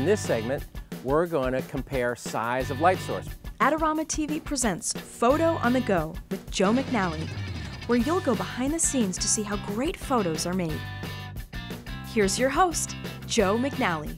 In this segment, we're going to compare size of light source. Adorama TV presents Photo on the Go with Joe McNally, where you'll go behind the scenes to see how great photos are made. Here's your host, Joe McNally.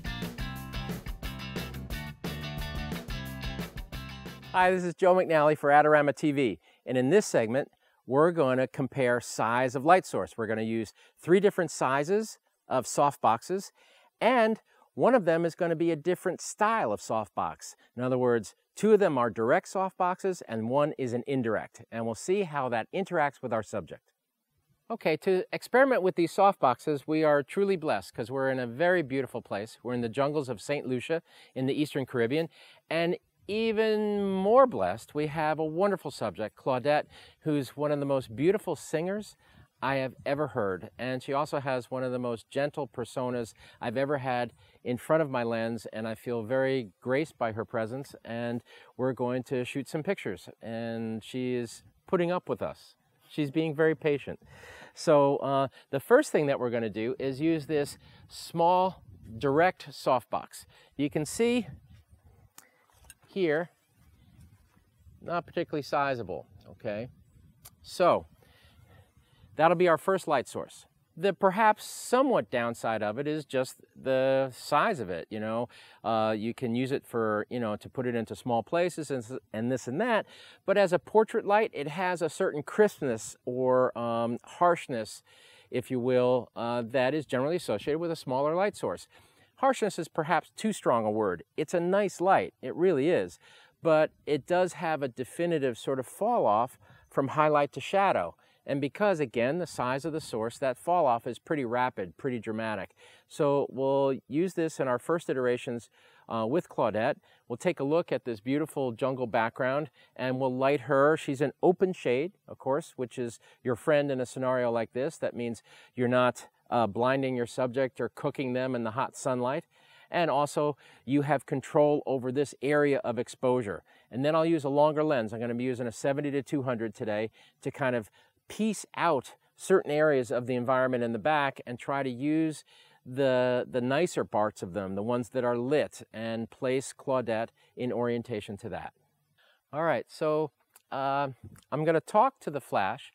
Hi, this is Joe McNally for Adorama TV, and in this segment, we're going to compare size of light source. We're going to use three different sizes of softboxes, and one of them is going to be a different style of softbox. In other words, two of them are direct softboxes and one is an indirect, and we'll see how that interacts with our subject. Okay, to experiment with these softboxes, we are truly blessed because we're in a very beautiful place. We're in the jungles of St. Lucia in the Eastern Caribbean, and even more blessed, we have a wonderful subject, Claudette, who's one of the most beautiful singers I have ever heard. And she also has one of the most gentle personas I've ever had in front of my lens. And I feel very graced by her presence. And we're going to shoot some pictures. And she is putting up with us. She's being very patient. So uh, the first thing that we're going to do is use this small direct softbox. You can see here, not particularly sizable, okay? So that'll be our first light source. The perhaps somewhat downside of it is just the size of it, you know. Uh, you can use it for, you know, to put it into small places and, and this and that, but as a portrait light, it has a certain crispness or um, harshness, if you will, uh, that is generally associated with a smaller light source. Harshness is perhaps too strong a word. It's a nice light, it really is, but it does have a definitive sort of fall off from highlight to shadow. And because, again, the size of the source, that fall off is pretty rapid, pretty dramatic. So we'll use this in our first iterations uh, with Claudette. We'll take a look at this beautiful jungle background and we'll light her. She's an open shade, of course, which is your friend in a scenario like this. That means you're not uh, blinding your subject or cooking them in the hot sunlight. And also you have control over this area of exposure. And then I'll use a longer lens. I'm gonna be using a 70 to 200 today to kind of piece out certain areas of the environment in the back and try to use the, the nicer parts of them, the ones that are lit, and place Claudette in orientation to that. All right, so uh, I'm gonna talk to the flash.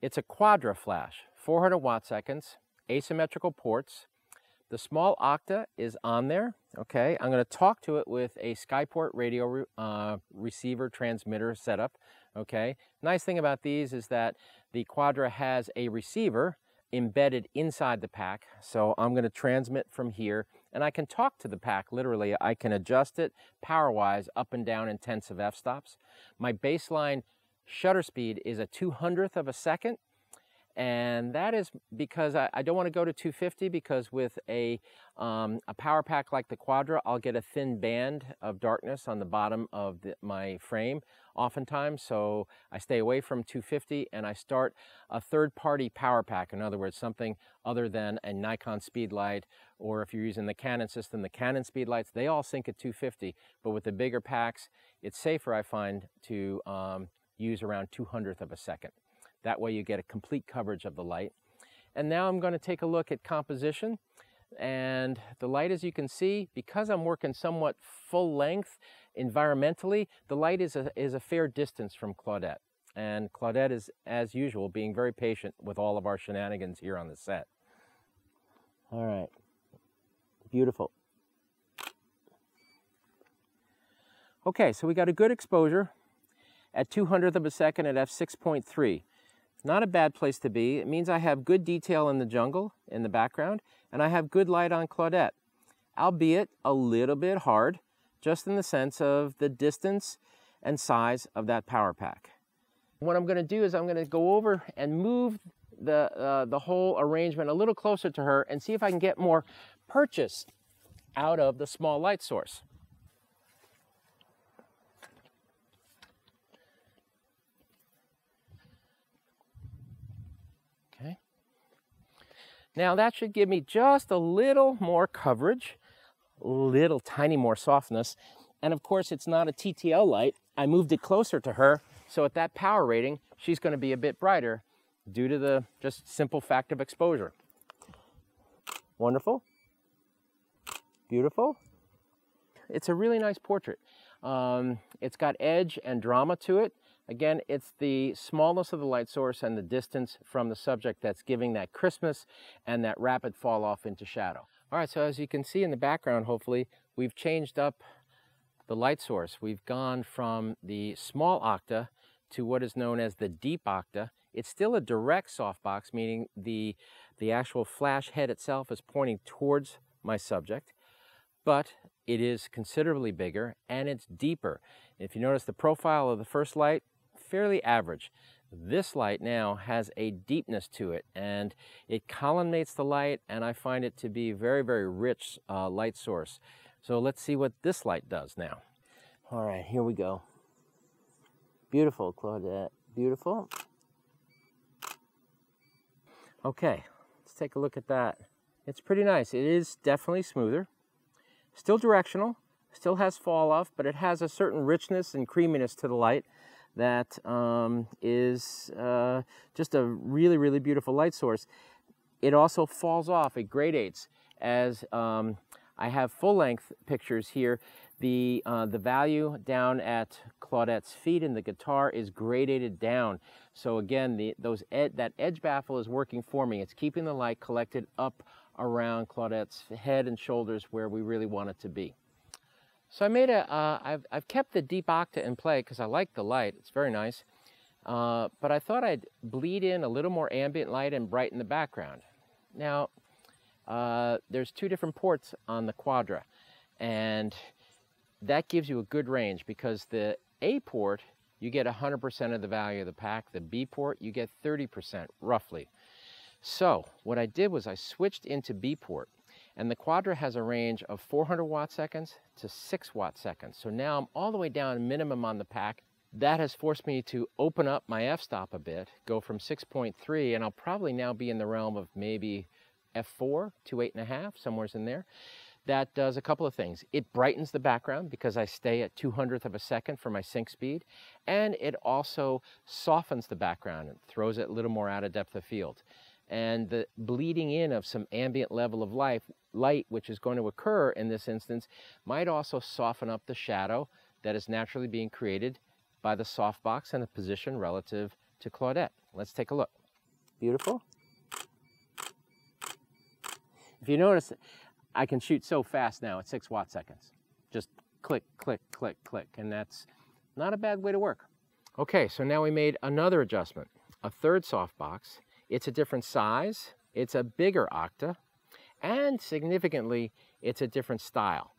It's a quadra flash, 400 watt seconds, asymmetrical ports. The small octa is on there, okay? I'm gonna talk to it with a Skyport radio re uh, receiver transmitter setup, okay? Nice thing about these is that the Quadra has a receiver embedded inside the pack. So I'm gonna transmit from here and I can talk to the pack literally. I can adjust it power-wise up and down in tenths of f-stops. My baseline shutter speed is a 200th of a second and that is because I, I don't want to go to 250 because with a, um, a power pack like the Quadra, I'll get a thin band of darkness on the bottom of the, my frame oftentimes. So I stay away from 250 and I start a third party power pack. In other words, something other than a Nikon Speedlight or if you're using the Canon system, the Canon Speedlites, they all sync at 250. But with the bigger packs, it's safer, I find, to um, use around 200th of a second. That way you get a complete coverage of the light. And now I'm going to take a look at composition. And the light, as you can see, because I'm working somewhat full length environmentally, the light is a, is a fair distance from Claudette. And Claudette is, as usual, being very patient with all of our shenanigans here on the set. All right, beautiful. Okay, so we got a good exposure at 200th of a second at f6.3. Not a bad place to be. It means I have good detail in the jungle in the background, and I have good light on Claudette, albeit a little bit hard, just in the sense of the distance and size of that power pack. What I'm gonna do is I'm gonna go over and move the, uh, the whole arrangement a little closer to her and see if I can get more purchase out of the small light source. Now that should give me just a little more coverage, a little tiny more softness. And of course, it's not a TTL light. I moved it closer to her. So at that power rating, she's gonna be a bit brighter due to the just simple fact of exposure. Wonderful. Beautiful. it's a really nice portrait. Um, it's got edge and drama to it. Again, it's the smallness of the light source and the distance from the subject that's giving that crispness and that rapid fall off into shadow. All right, so as you can see in the background, hopefully, we've changed up the light source. We've gone from the small octa to what is known as the deep octa. It's still a direct softbox, meaning the, the actual flash head itself is pointing towards my subject, but it is considerably bigger and it's deeper. If you notice the profile of the first light, fairly average. This light now has a deepness to it and it collimates the light and I find it to be very, very rich uh, light source. So let's see what this light does now. All right, here we go. Beautiful, Claudette, beautiful. Okay, let's take a look at that. It's pretty nice. It is definitely smoother. Still directional, still has fall off, but it has a certain richness and creaminess to the light that um, is uh, just a really, really beautiful light source. It also falls off, it gradates as um, I have full length pictures here. The, uh, the value down at Claudette's feet in the guitar is gradated down. So again, the, those ed that edge baffle is working for me. It's keeping the light collected up around Claudette's head and shoulders where we really want it to be. So I made a, uh, I've, I've kept the deep octa in play because I like the light, it's very nice. Uh, but I thought I'd bleed in a little more ambient light and brighten the background. Now, uh, there's two different ports on the Quadra, and that gives you a good range because the A port, you get 100% of the value of the pack. The B port, you get 30% roughly. So what I did was I switched into B port and the Quadra has a range of 400 watt seconds to 6 watt seconds. So now I'm all the way down minimum on the pack. That has forced me to open up my f-stop a bit, go from 6.3, and I'll probably now be in the realm of maybe f4 to 8.5, somewhere's in there. That does a couple of things. It brightens the background because I stay at 200th of a second for my sync speed, and it also softens the background and throws it a little more out of depth of field and the bleeding in of some ambient level of life, light, which is going to occur in this instance, might also soften up the shadow that is naturally being created by the softbox and the position relative to Claudette. Let's take a look. Beautiful. If you notice, I can shoot so fast now at six watt seconds. Just click, click, click, click, and that's not a bad way to work. Okay, so now we made another adjustment, a third softbox, it's a different size, it's a bigger octa, and significantly, it's a different style.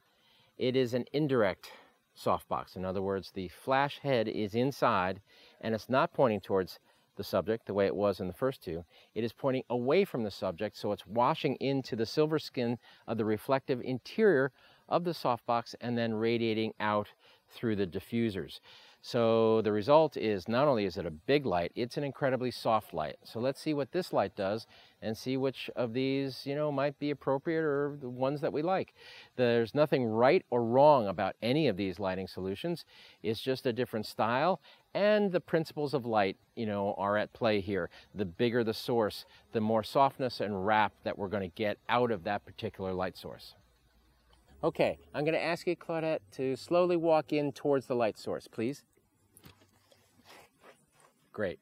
It is an indirect softbox. In other words, the flash head is inside and it's not pointing towards the subject the way it was in the first two. It is pointing away from the subject, so it's washing into the silver skin of the reflective interior of the softbox and then radiating out through the diffusers. So the result is not only is it a big light, it's an incredibly soft light. So let's see what this light does and see which of these, you know, might be appropriate or the ones that we like. There's nothing right or wrong about any of these lighting solutions. It's just a different style and the principles of light, you know, are at play here. The bigger the source, the more softness and wrap that we're going to get out of that particular light source. Okay, I'm going to ask you, Claudette, to slowly walk in towards the light source, please. Great.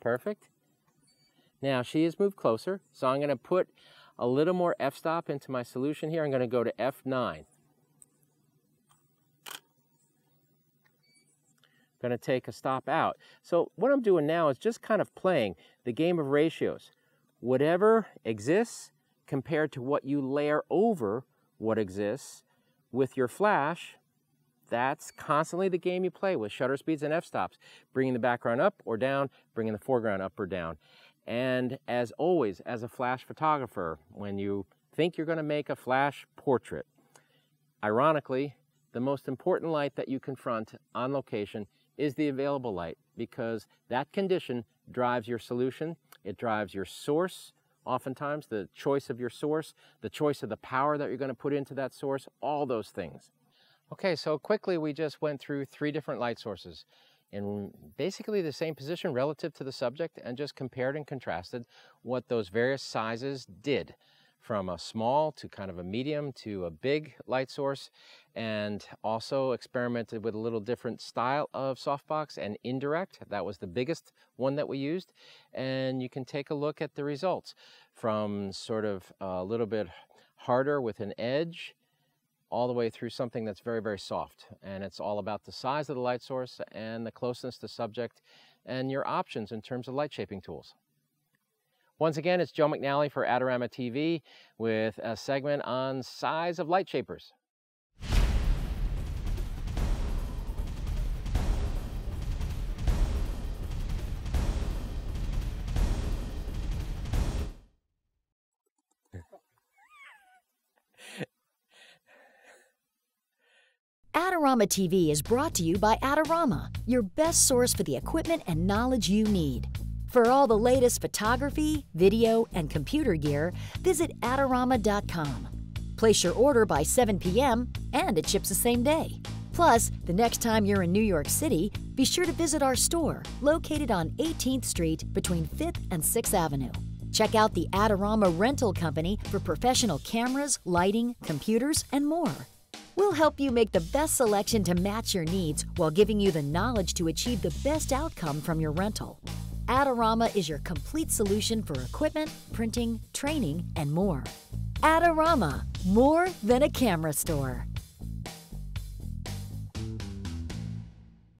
Perfect. Now she has moved closer, so I'm going to put a little more f-stop into my solution here. I'm going to go to F9. going to take a stop out. So what I'm doing now is just kind of playing the game of ratios. Whatever exists compared to what you layer over what exists with your flash that's constantly the game you play with shutter speeds and f-stops, bringing the background up or down, bringing the foreground up or down. And as always, as a flash photographer, when you think you're going to make a flash portrait, ironically, the most important light that you confront on location is the available light because that condition drives your solution, it drives your source, oftentimes the choice of your source, the choice of the power that you're going to put into that source, all those things. Okay, so quickly we just went through three different light sources in basically the same position relative to the subject and just compared and contrasted what those various sizes did from a small to kind of a medium to a big light source and also experimented with a little different style of softbox and indirect. That was the biggest one that we used. And you can take a look at the results from sort of a little bit harder with an edge all the way through something that's very, very soft. And it's all about the size of the light source and the closeness to subject and your options in terms of light shaping tools. Once again, it's Joe McNally for Adorama TV with a segment on size of light shapers. Adorama TV is brought to you by Adorama, your best source for the equipment and knowledge you need. For all the latest photography, video, and computer gear, visit Adorama.com. Place your order by 7 p.m. and it ships the same day. Plus, the next time you're in New York City, be sure to visit our store located on 18th Street between 5th and 6th Avenue. Check out the Adorama Rental Company for professional cameras, lighting, computers, and more. We'll help you make the best selection to match your needs while giving you the knowledge to achieve the best outcome from your rental. Adorama is your complete solution for equipment, printing, training, and more. Adorama, more than a camera store.